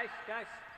Guys, guys.